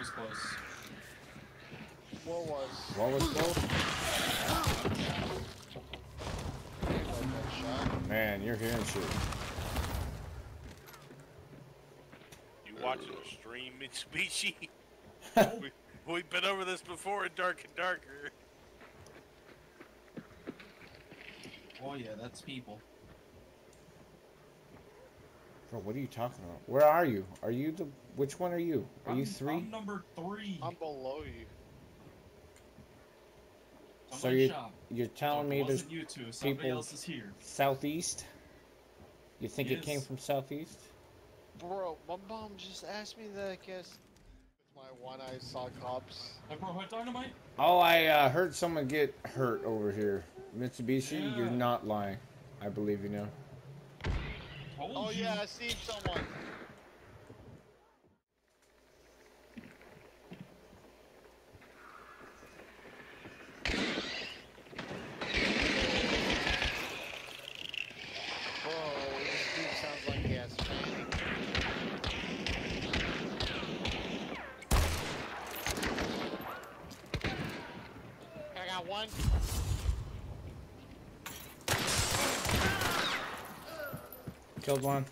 was close. What was? What was close? That. Man, you're hearing shit. You watching a stream, Mitsubishi? we, we've been over this before in Dark and Darker. Oh yeah, that's people. Bro, what are you talking about? Where are you? Are you the? Which one are you? Are you I'm- 3 I'm number three. I'm below you. so Somebody you shot. you're telling So me there's you two. People- else is here. southeast? You think it came from southeast? Bro, my mom just asked me that, I guess. With my one eye saw cops. Like, bro, what dynamite? Oh, I uh, heard someone get hurt over here. Mitsubishi, you're not lying. I believe you know. Told Oh you. yeah, I seen someone. Bro, this dude sounds like he has pain. I got one. Killed one.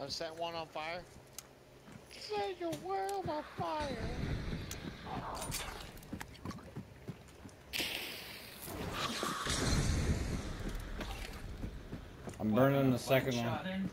I set one on fire. Set your world on fire. I'm burning the second one.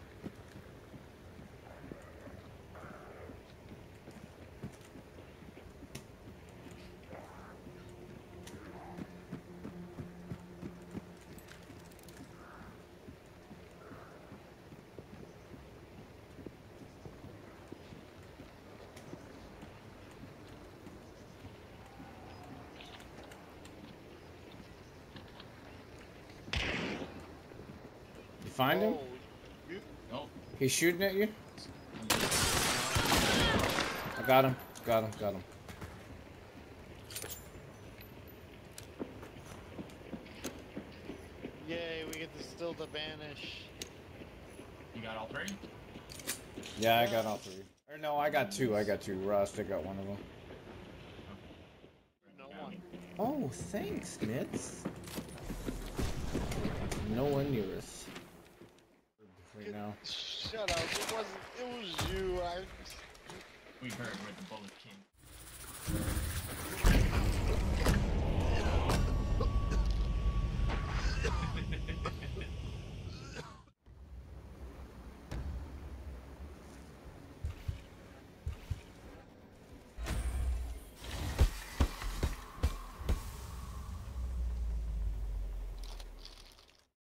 Find him? Nope. He's shooting at you? I got him. Got him. Got him. Yay, we get to still to banish. You got all three? Yeah, I got all three. Or no, I got two. I got two. Rust, I got one of them. No one. Oh, thanks, Mitz. No one near us. Right now. Shut up. It wasn't. It was you. I. We heard where the bullet came.